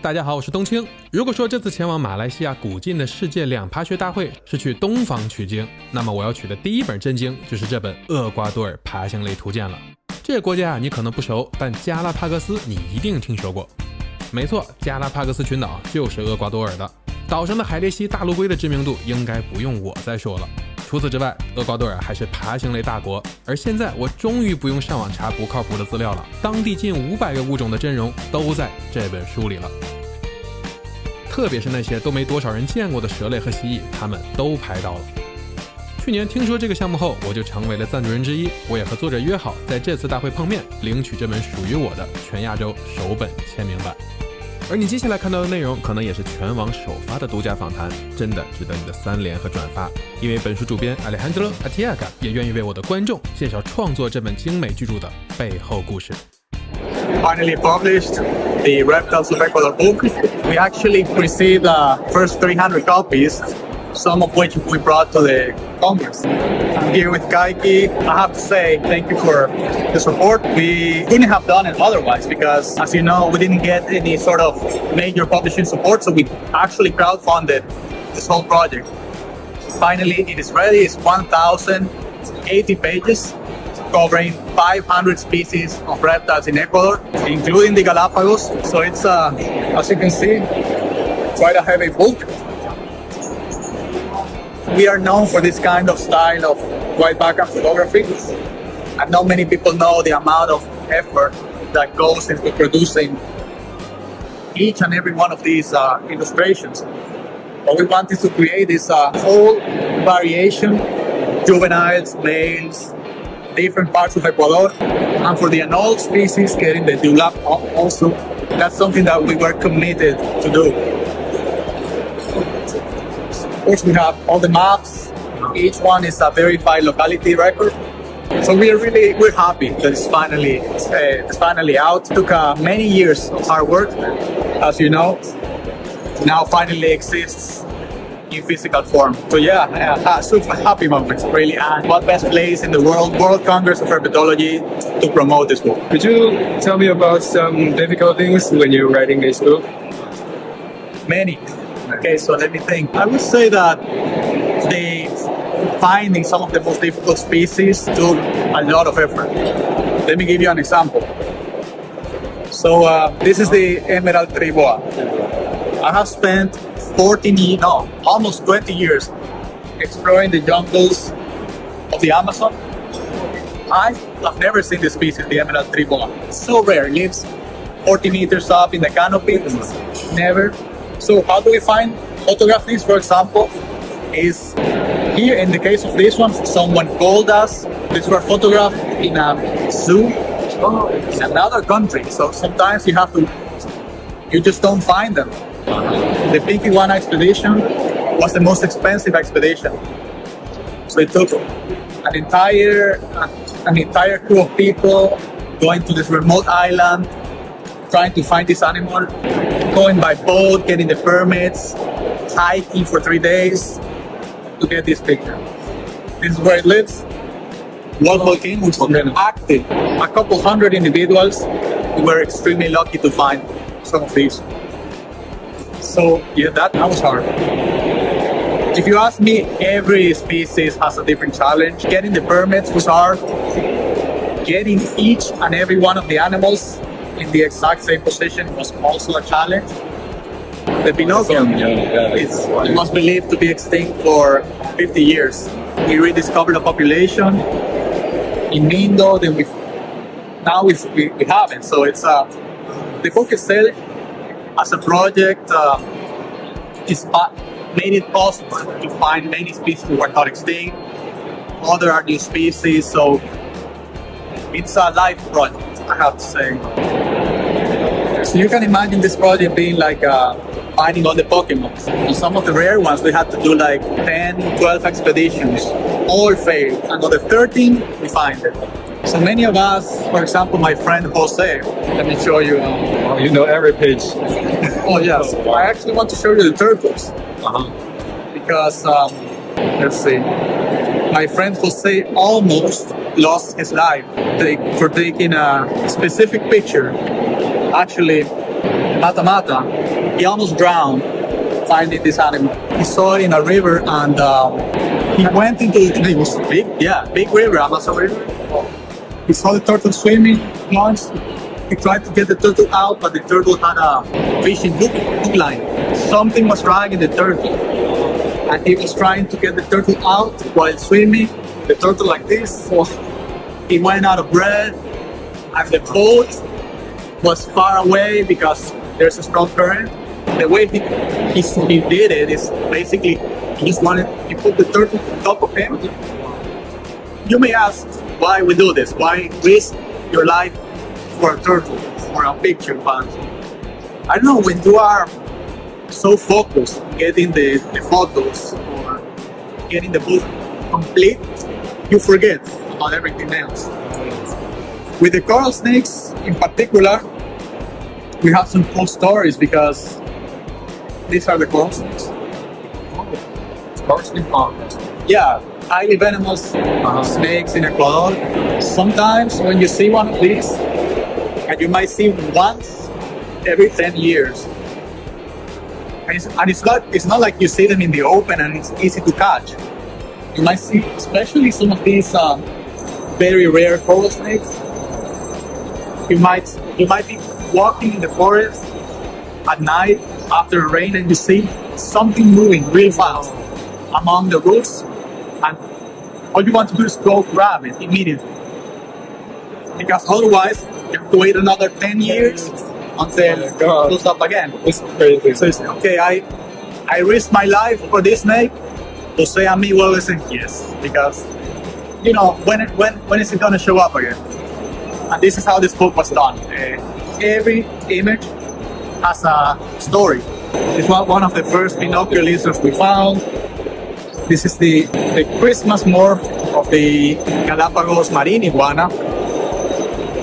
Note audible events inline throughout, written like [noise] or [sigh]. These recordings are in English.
大家好，我是冬青。如果说这次前往马来西亚古晋的世界两爬学大会是去东方取经，那么我要取的第一本真经就是这本《厄瓜多尔爬行类图鉴》了。这个国家啊，你可能不熟，但加拉帕戈斯你一定听说过。没错，加拉帕戈斯群岛就是厄瓜多尔的。岛上的海鬣蜥、大陆龟的知名度应该不用我再说了。除此之外，厄瓜多尔还是爬行类大国。而现在，我终于不用上网查不靠谱的资料了，当地近五百个物种的真容都在这本书里了。特别是那些都没多少人见过的蛇类和蜥蜴，他们都拍到了。去年听说这个项目后，我就成为了赞助人之一。我也和作者约好，在这次大会碰面，领取这本属于我的全亚洲首本签名版。而你接下来看到的内容，可能也是全网首发的独家访谈，真的值得你的三连和转发。因为本书主编 Alejandro Atiaga 也愿意为我的观众介绍创作这本精美巨著的背后故事。Finally published the Reptiles of Ecuador book. We actually received the first 300 copies. Some of which we brought to the Congress. I'm here with Kaiki. I have to say thank you for the support. We couldn't have done it otherwise because, as you know, we didn't get any sort of major publishing support, so we actually crowdfunded this whole project. Finally, it is ready. It's 1,080 pages covering 500 species of reptiles in Ecuador, including the Galapagos. So it's, uh, as you can see, quite a heavy book we are known for this kind of style of white background photography. And not many people know the amount of effort that goes into producing each and every one of these uh, illustrations. What we wanted to create is a whole variation, juveniles, males, different parts of Ecuador. And for the adult species, getting the dewlap also, that's something that we were committed to do course, we have all the maps. Each one is a verified locality record. So we are really we're happy that it's finally uh, it's finally out. It took uh, many years of hard work, as you know. Now finally exists in physical form. So yeah, uh, super happy moment, really. And what best place in the world, World Congress of Herpetology, to promote this book. Could you tell me about some difficulties when you're writing this book? Many. Okay, so let me think. I would say that the finding some of the most difficult species took a lot of effort. Let me give you an example. So uh, this is the emerald tree boa. I have spent 14 years, no, almost 20 years exploring the jungles of the Amazon. I have never seen this species, the emerald tree boa. So rare. Lives 40 meters up in the canopy. Never so how do we find photograph these, for example, is here in the case of this one, someone called us. These were photographed in a zoo in another country. So sometimes you have to, you just don't find them. The pink iguana expedition was the most expensive expedition. So it took an entire, an entire crew of people going to this remote island, trying to find this animal going by boat, getting the permits, hiking for three days to get this picture. This is where it lives. One volcano, which is active. A couple hundred individuals. We were extremely lucky to find some of these. So yeah, that, that was hard. If you ask me, every species has a different challenge. Getting the permits was hard. Getting each and every one of the animals in the exact same position was also a challenge. The Pinocchio is, it was believed to be extinct for 50 years. We rediscovered the population in Mindo, then we now we, we, we haven't. So it's uh, the book itself as a project uh, is made it possible to find many species that were not extinct. Other are new species, so it's a life project. I have to say. So you can imagine this project being like uh, finding all the Pokemon. Some of the rare ones, we had to do like 10, 12 expeditions, all failed. And on the 13, we find it. So many of us, for example, my friend Jose, let me show you. oh, you know every page. [laughs] oh, yes. I actually want to show you the turtles. Uh-huh. Because, um, let's see. My friend Jose almost lost his life for taking a specific picture. Actually, Mata Mata, he almost drowned finding this animal. He saw it in a river and um, he went into it. It was big, yeah, big river, Amazon River. He saw the turtle swimming, launched. He tried to get the turtle out, but the turtle had a fishing hook, hook line. Something was dragging the turtle. And he was trying to get the turtle out while swimming. The turtle like this. He went out of breath. And the boat was far away because there's a strong current. The way he, he, he did it is basically he just wanted he put the turtle on top of him. You may ask why we do this, why risk your life for a turtle, for a picture, but I don't know when you are so focused on getting the, the photos or getting the book complete, you forget about everything else. With the coral snakes in particular, we have some cool stories because these are the coral snakes. Mostly farmers. Yeah, highly venomous uh, snakes in Ecuador. Sometimes when you see one of these, and you might see once every 10 years. And it's, and it's not it's not like you see them in the open and it's easy to catch. You might see, especially some of these um, very rare coral snakes. You might you might be walking in the forest at night after rain and you see something moving real fast among the roots and all you want to do is go grab it immediately. Because otherwise you have to wait another 10 years until oh it God. goes up again. It's crazy. So it's okay, I I risk my life for this snake. And me will listen yes. Because you know, when it, when when is it gonna show up again? And this is how this book was done. Uh, every image has a story. It's one one of the first Pinocchio lizards we found. This is the, the Christmas morph of the Galapagos marine iguana.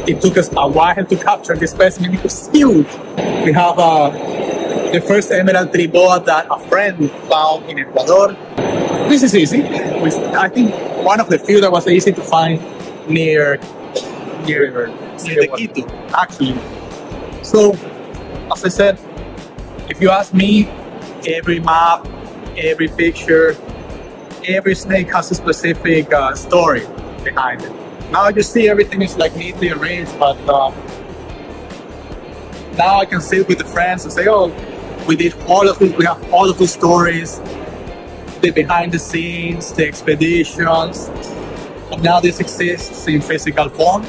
It took us a while to capture this specimen because it's huge. We have uh, the first emerald tree boa that a friend found in Ecuador. This is easy. I think one of the few that was easy to find near near the Quito, actually. So, as I said, if you ask me, every map, every picture, every snake has a specific uh, story behind it. Now you see everything is like neatly arranged, but uh, now I can sit with the friends and say, oh, we did all of it, we have all of the stories, the behind the scenes, the expeditions, and now this exists in physical form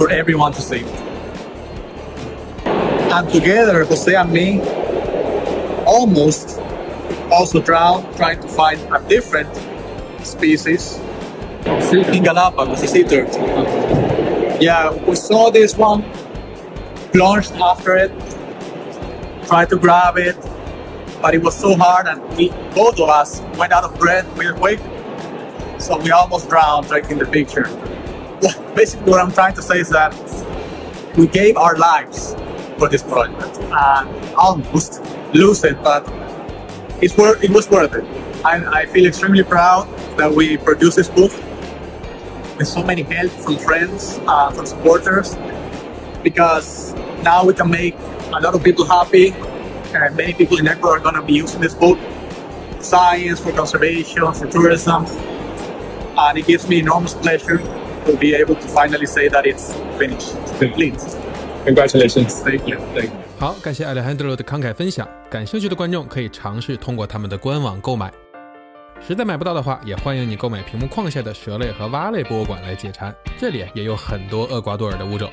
for everyone to see. And together, Jose and me almost also drowned trying to find a different species in Galapagos, the sea turtle. Yeah, we saw this one, plunged after it, tried to grab it, but it was so hard and we, both of us went out of breath real quick. So we almost drowned taking the picture. [laughs] Basically what I'm trying to say is that we gave our lives for this project and almost lose it, but it's worth, it was worth it. And I feel extremely proud that we produced this book with so many help from friends, uh, from supporters, because now we can make a lot of people happy. And many people in Ecuador are going to be using this book, science, for conservation, for tourism. And it gives me enormous pleasure to be able to finally say that it's finished, complete. Congratulations. Thank you. Thank you. 好，感谢 Alejandro 的慷慨分享。感兴趣的观众可以尝试通过他们的官网购买。实在买不到的话，也欢迎你购买屏幕框下的蛇类和蛙类博物馆来解馋，这里也有很多厄瓜多尔的物种。